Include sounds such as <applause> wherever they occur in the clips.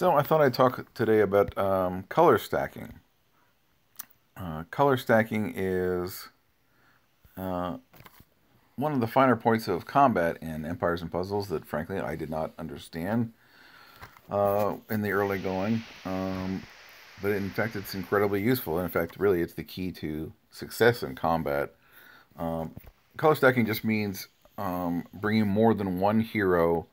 So I thought I'd talk today about um, color stacking. Uh, color stacking is uh, one of the finer points of combat in Empires and Puzzles that, frankly, I did not understand uh, in the early going. Um, but in fact, it's incredibly useful. In fact, really, it's the key to success in combat. Um, color stacking just means um, bringing more than one hero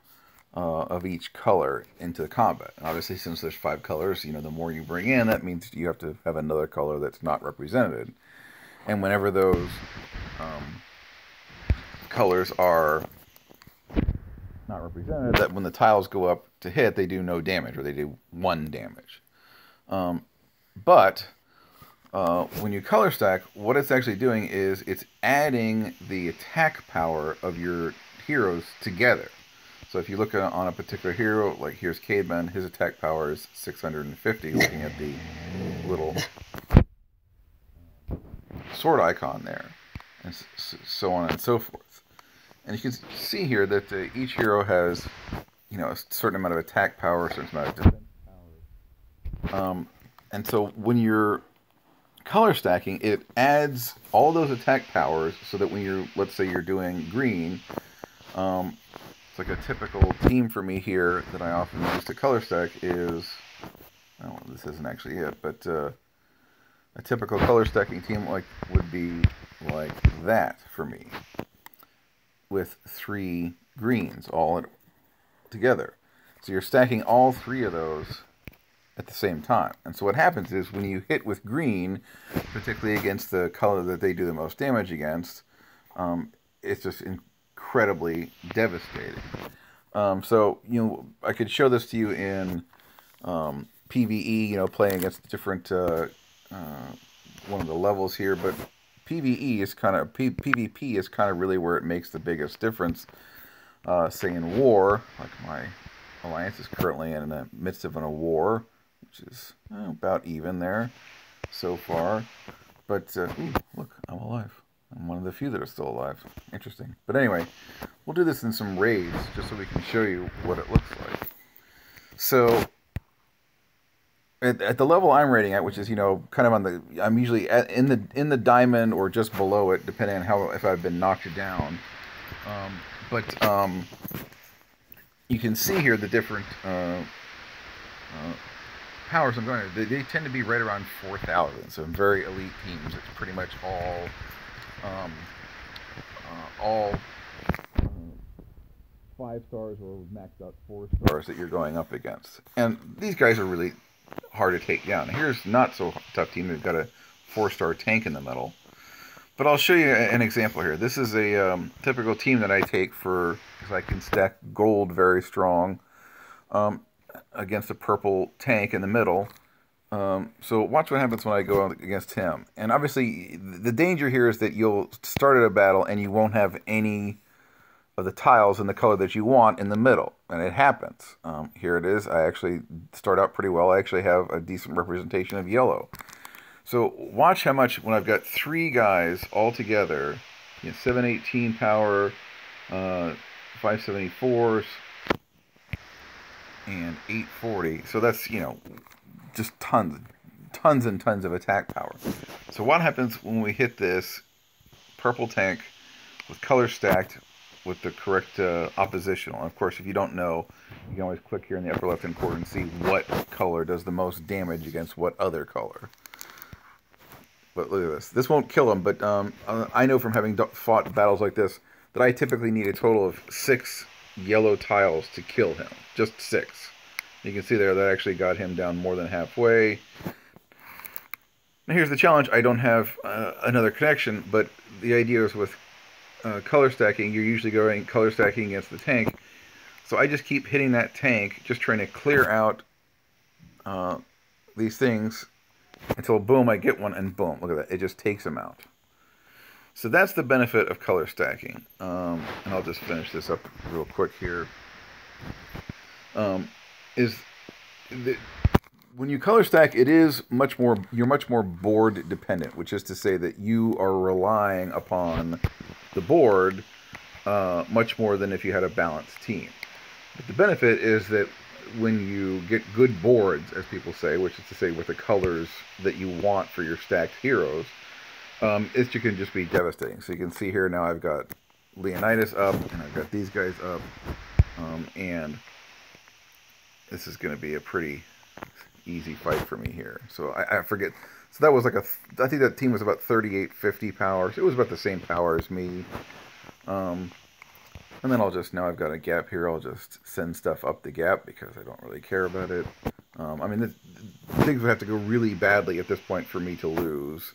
uh, of each color into the combat. And obviously, since there's five colors, you know, the more you bring in, that means you have to have another color that's not represented. And whenever those um, colors are not represented, that when the tiles go up to hit, they do no damage, or they do one damage. Um, but uh, when you color stack, what it's actually doing is it's adding the attack power of your heroes together. So if you look on a particular hero, like here's Caedmon, his attack power is 650, looking at the little sword icon there, and so on and so forth. And you can see here that uh, each hero has, you know, a certain amount of attack power, a certain amount of defense power. Um, and so when you're color stacking, it adds all those attack powers so that when you're, let's say you're doing green, um, like a typical team for me here that I often use to color stack is, well, this isn't actually it, but uh, a typical color stacking team like would be like that for me, with three greens all together. So you're stacking all three of those at the same time. And so what happens is when you hit with green, particularly against the color that they do the most damage against, um, it's just incredibly devastating. Um, so, you know, I could show this to you in um, PvE, you know, playing against different, uh, uh, one of the levels here, but PvE is kind of, PvP is kind of really where it makes the biggest difference. Uh, say in war, like my alliance is currently in the midst of a war, which is eh, about even there so far. But, uh, ooh, look, I'm alive. I'm one of the few that are still alive. Interesting. But anyway, we'll do this in some raids just so we can show you what it looks like. So, at, at the level I'm rating at, which is you know kind of on the, I'm usually at, in the in the diamond or just below it, depending on how if I've been knocked down. Um, but um, you can see here the different uh, uh, powers I'm going to. They, they, tend to be right around 4,000. So in very elite teams, it's pretty much all um, uh, all five stars or maxed out four stars that you're going up against. And these guys are really hard to take down. Here's not so tough team. They've got a four-star tank in the middle. But I'll show you an example here. This is a um, typical team that I take for, because I can stack gold very strong um, against a purple tank in the middle. Um, so watch what happens when I go against him. And obviously, the danger here is that you'll start at a battle and you won't have any of the tiles in the color that you want in the middle. And it happens. Um, here it is. I actually start out pretty well. I actually have a decent representation of yellow. So watch how much, when I've got three guys all together, you know, 718 power, uh, 574s, and 840. So that's, you know, just tons, tons and tons of attack power. So what happens when we hit this purple tank with color stacked with the correct uh, oppositional? And of course, if you don't know, you can always click here in the upper left-hand corner and see what color does the most damage against what other color. But look at this. This won't kill him, but um, I know from having fought battles like this that I typically need a total of six yellow tiles to kill him. Just six. You can see there that actually got him down more than halfway. Now here's the challenge. I don't have uh, another connection, but the idea is with uh, color stacking, you're usually going color stacking against the tank. So I just keep hitting that tank, just trying to clear out uh, these things until boom, I get one, and boom, look at that. It just takes them out. So that's the benefit of color stacking. Um, and I'll just finish this up real quick here. Um, is that when you color stack, it is much more, you're much more board dependent, which is to say that you are relying upon the board uh, much more than if you had a balanced team. But the benefit is that when you get good boards, as people say, which is to say with the colors that you want for your stacked heroes, um, it can just be devastating. So you can see here now I've got Leonidas up, and I've got these guys up, um, and this is going to be a pretty easy fight for me here. So I, I, forget. So that was like a. I think that team was about 3850 powers. It was about the same power as me. Um, and then I'll just, now I've got a gap here, I'll just send stuff up the gap because I don't really care about it. Um, I mean, things would have to go really badly at this point for me to lose.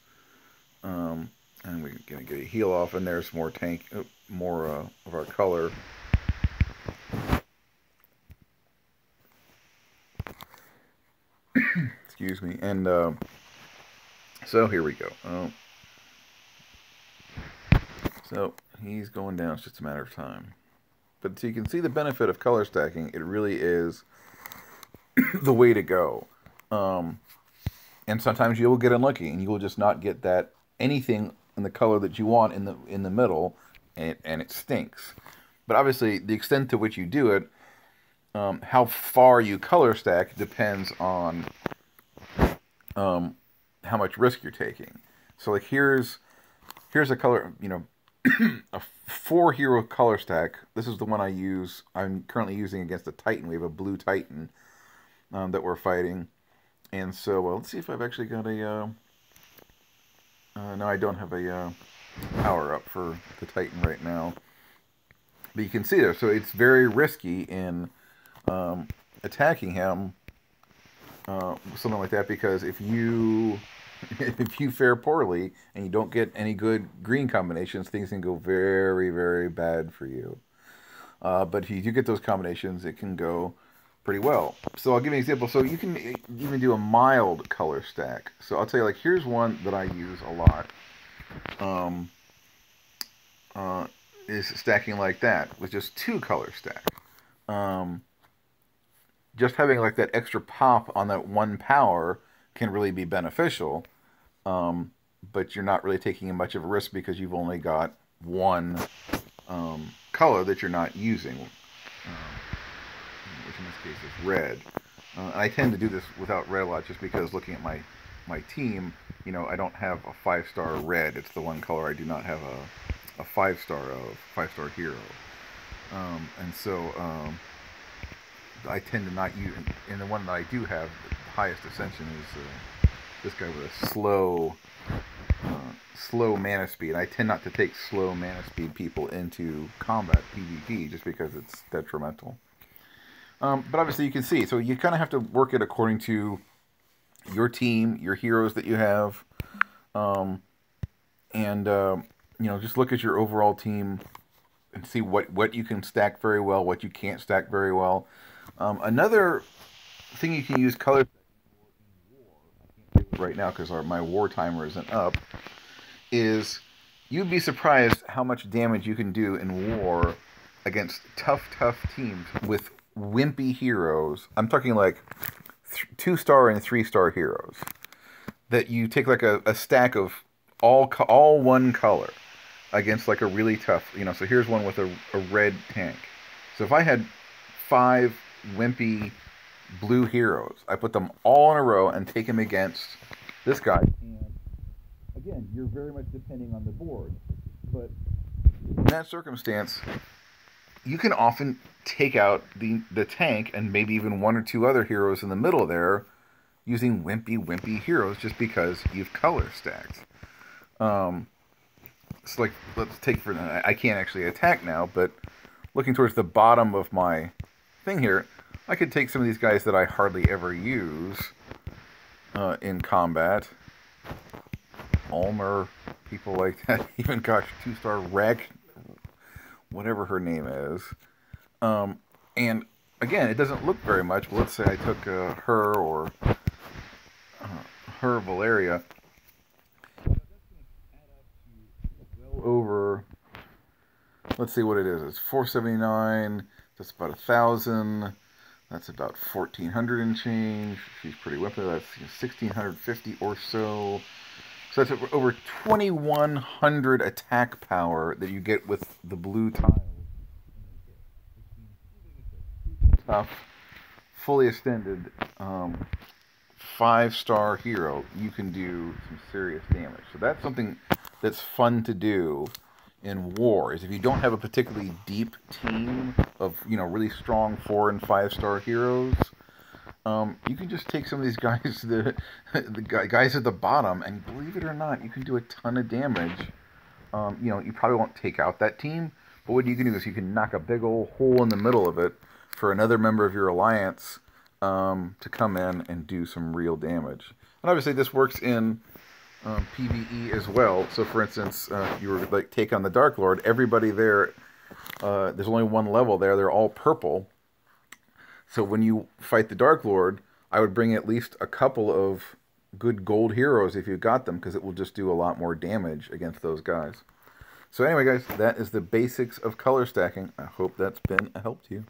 Um, and we're going to get a heal off, and there's more tank, uh, more uh, of our color. Excuse me. And uh, so here we go. Oh. So he's going down. It's just a matter of time. But so you can see the benefit of color stacking. It really is <clears throat> the way to go. Um, and sometimes you will get unlucky and you will just not get that anything in the color that you want in the in the middle, and and it stinks. But obviously, the extent to which you do it, um, how far you color stack depends on um, how much risk you're taking. So like here's here's a color, you know, <clears throat> a four hero color stack. This is the one I use. I'm currently using against a Titan. We have a blue Titan um, that we're fighting. And so, let's see if I've actually got a... Uh, uh, no, I don't have a uh, power up for the Titan right now. But you can see there. So it's very risky in um, attacking him. Uh, something like that because if you <laughs> if you fare poorly and you don't get any good green combinations, things can go very, very bad for you. Uh, but if you do get those combinations, it can go pretty well. So I'll give you an example. So you can even do a mild color stack. So I'll tell you, like, here's one that I use a lot. Um, uh, is stacking like that with just two color stack. Um, just having like that extra pop on that one power can really be beneficial um, but you're not really taking much of a risk because you've only got one um, color that you're not using, um, which in this case is red. Uh, and I tend to do this without red a lot just because looking at my, my team, you know, I don't have a five-star red. It's the one color I do not have a, a five-star of, five-star hero. Um, and so um, I tend to not use, and the one that I do have, the highest ascension is... Uh, this guy with a slow, uh, slow mana speed. I tend not to take slow mana speed people into combat PvP just because it's detrimental. Um, but obviously you can see, so you kind of have to work it according to your team, your heroes that you have, um, and uh, you know just look at your overall team and see what what you can stack very well, what you can't stack very well. Um, another thing you can use color right now because my war timer isn't up, is you'd be surprised how much damage you can do in war against tough, tough teams with wimpy heroes. I'm talking like two star and three star heroes. That you take like a, a stack of all all one color against like a really tough, you know. So here's one with a, a red tank. So if I had five wimpy blue heroes. I put them all in a row and take them against this guy. And again, you're very much depending on the board. But in that circumstance, you can often take out the, the tank and maybe even one or two other heroes in the middle there using wimpy, wimpy heroes just because you've color stacked. Um, it's like, let's take for, I can't actually attack now, but looking towards the bottom of my thing here, I could take some of these guys that I hardly ever use uh, in combat. Ulmer, people like that. <laughs> Even, gosh, two-star wreck, whatever her name is. Um, and, again, it doesn't look very much, but let's say I took uh, her or uh, her Valeria. over, let's see what it is. It's 479, that's about a thousand. That's about 1400 and change. She's pretty weapon. That's 1650 or so. So that's over 2100 attack power that you get with the blue tile. Tough fully extended um, five star hero, you can do some serious damage. So that's something that's fun to do in war. Is if you don't have a particularly deep team of you know really strong four and five star heroes, um, you can just take some of these <laughs> guys, the the guys at the bottom, and believe it or not, you can do a ton of damage. Um, you know, you probably won't take out that team, but what you can do is you can knock a big old hole in the middle of it for another member of your alliance um, to come in and do some real damage. And obviously, this works in um, PVE as well. So, for instance, uh, you were like take on the Dark Lord. Everybody there, uh, there's only one level there. They're all purple. So when you fight the Dark Lord, I would bring at least a couple of good gold heroes if you got them, because it will just do a lot more damage against those guys. So anyway, guys, that is the basics of color stacking. I hope that's been a help to you.